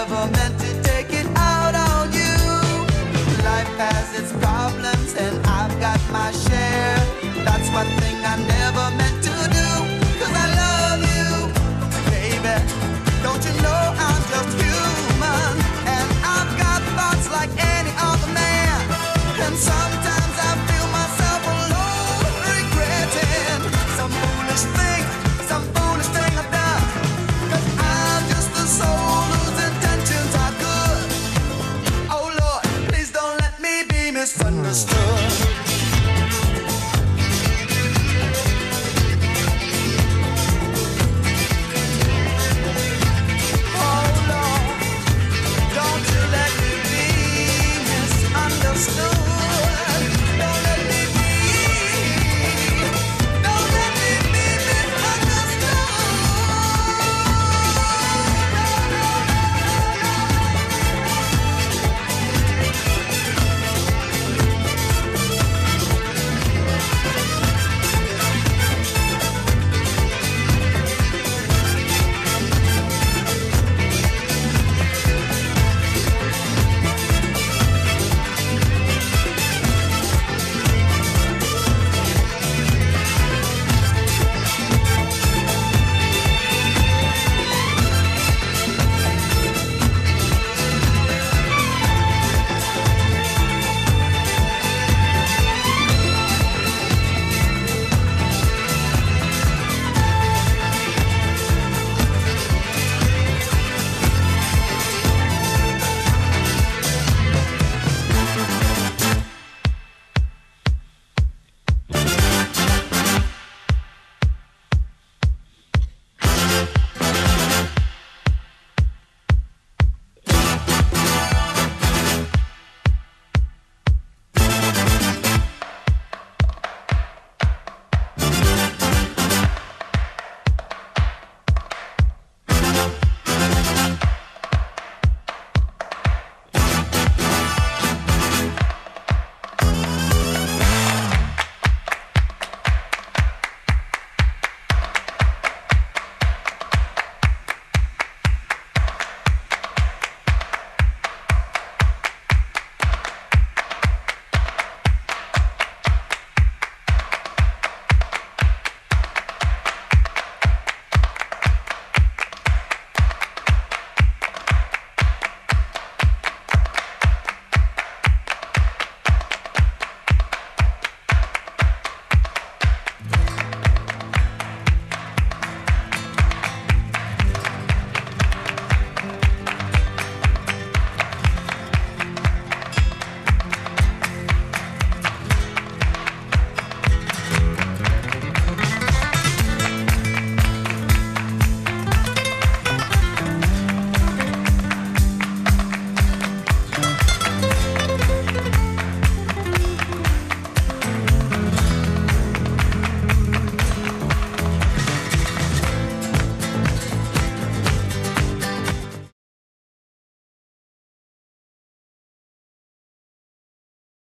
never meant to take it out on you. Life has its problems, and I've got my.